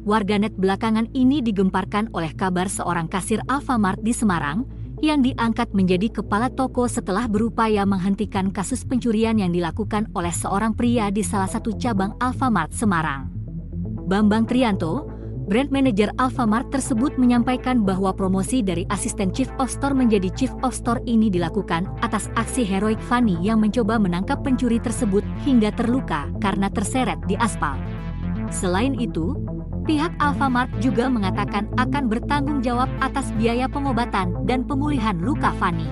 Warganet belakangan ini digemparkan oleh kabar seorang kasir Alfamart di Semarang yang diangkat menjadi kepala toko setelah berupaya menghentikan kasus pencurian yang dilakukan oleh seorang pria di salah satu cabang Alfamart Semarang. Bambang Trianto, brand manager Alfamart tersebut menyampaikan bahwa promosi dari asisten Chief of Store menjadi Chief of Store ini dilakukan atas aksi heroik Fanny yang mencoba menangkap pencuri tersebut hingga terluka karena terseret di aspal. Selain itu, Pihak Alfamart juga mengatakan akan bertanggung jawab atas biaya pengobatan dan pemulihan luka Fani.